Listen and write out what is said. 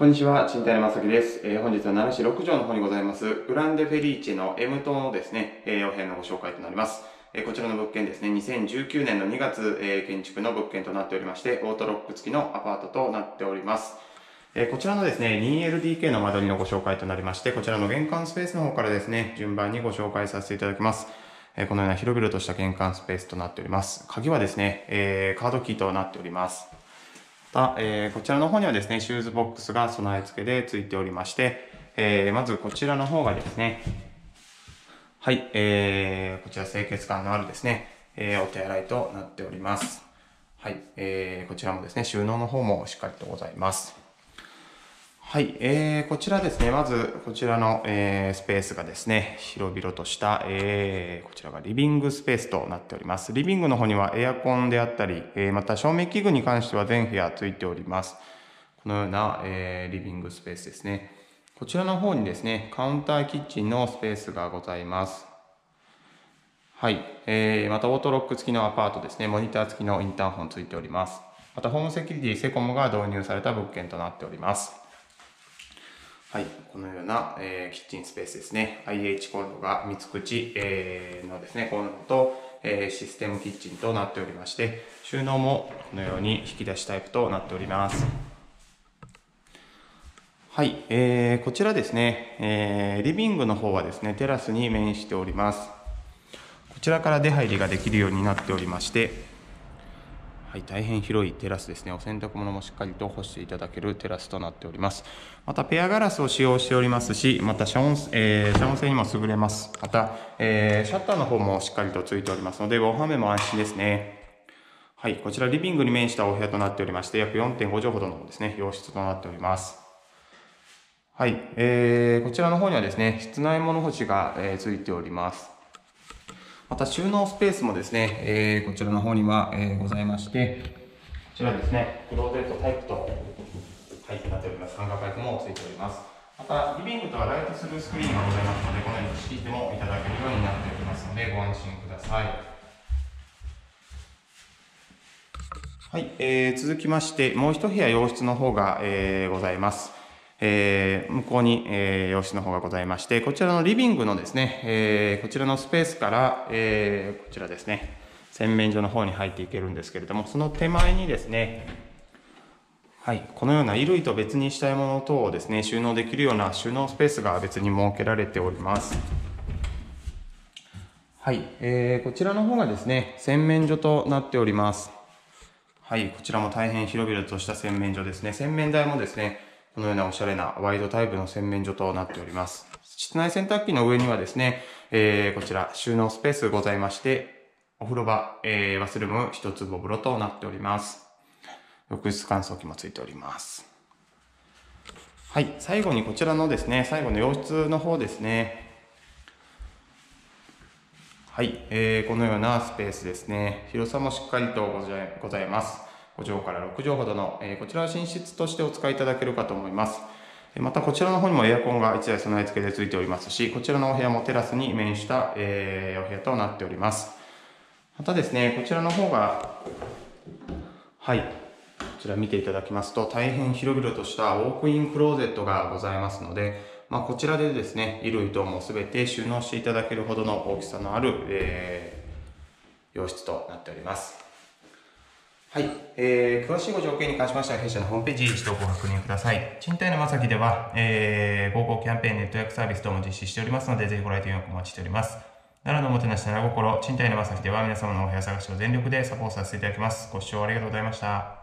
こんにちは、賃貸のまさきです。えー本日は奈良市6条の方にございます、グランデフェリーチェの M 棟のですね、えーお部屋のご紹介となります。えーこちらの物件ですね、2019年の2月、えー建築の物件となっておりまして、オートロック付きのアパートとなっております。えこちらのですね、2LDK の間取りのご紹介となりまして、こちらの玄関スペースの方からですね、順番にご紹介させていただきます。えこのような広々とした玄関スペースとなっております。鍵はですね、えカードキーとなっております。た、えーこちらの方にはですね、シューズボックスが備え付けで付いておりまして、えーまずこちらの方がですね、はい、えーこちら清潔感のあるですね、えーお手洗いとなっております。はい、えーこちらもですね、収納の方もしっかりとございます。はい、えー、こちらですね、まず、こちらの、えースペースがですね、広々とした、えーこちらがリビングスペースとなっております。リビングの方にはエアコンであったり、えーまた照明器具に関しては全部屋ついております。このような、えーリビングスペースですね。こちらの方にですね、カウンターキッチンのスペースがございます。はい。えー、またオートロック付きのアパートですね。モニター付きのインターホンついております。またホームセキュリティ、セコムが導入された物件となっております。はい。このような、えーキッチンスペースですね。IH コンロが三口、えーのですね、コンロと、えーシステムキッチンとなっておりまして、収納もこのように引き出しタイプとなっております。はい、えーこちらですね、えーリビングの方はですね、テラスに面しております。こちらから出入りができるようになっておりまして、はい、大変広いテラスですね。お洗濯物もしっかりと干していただけるテラスとなっております。また、ペアガラスを使用しておりますし、また遮音、えー遮音性にも優れます。また、えーシャッターの方もしっかりとついておりますので、防犯面も安心ですね。はい、こちらリビングに面したお部屋となっておりまして、約4.5畳ほどのですね、洋室となっております。はい、えーこちらの方にはですね、室内物干しが、えーついております。また収納スペースもですね、えーこちらの方には、えーございまして、こちらですね、クローゼットタイプと、はい、なっております。ハンガーパイプもついております。また、リビングとはライトスルースクリーンがございますので、このように仕切ってもいただけるようになっておりますので、ご安心ください。はい、えー続きまして、もう一部屋洋室の方が、えーございます。えー向こうに、えー洋室の方がございまして、こちらのリビングのですね、えーこちらのスペースから、えーこちらですね、洗面所の方に入っていけるんですけれども、その手前にですね、はい、このような衣類と別にしたいもの等をですね、収納できるような収納スペースが別に設けられております。はい、えーこちらの方がですね、洗面所となっております。はい、こちらも大変広々とした洗面所ですね。洗面台もですね、このようなおしゃれなワイドタイプの洗面所となっております。室内洗濯機の上にはですね、えーこちら収納スペースございまして、お風呂場、えーバスルーム一つぼ風呂となっております。浴室乾燥機もついております。はい、最後にこちらのですね、最後の洋室の方ですね。はい、えーこのようなスペースですね。広さもしっかりとございます。5畳から6畳ほどの、えーこちらは寝室としてお使いいただけるかと思います。えまたこちらの方にもエアコンが1台備え付けでついておりますし、こちらのお部屋もテラスに面した、えーお部屋となっております。またですね、こちらの方が、はい、こちら見ていただきますと、大変広々としたウォークインクローゼットがございますので、まあ、こちらでですね、衣類等もすべて収納していただけるほどの大きさのある、えー洋室となっております。はい、えー詳しいご条件に関しましては、弊社のホームページ一度ご確認ください。賃貸のまさきでは、えー、合コキャンペーン、ネットワークサービス等も実施しておりますので、ぜひご来店をお待ちしております。奈良のおもてなし奈良心、賃貸のまさきでは皆様のお部屋探しを全力でサポートさせていただきます。ご視聴ありがとうございました。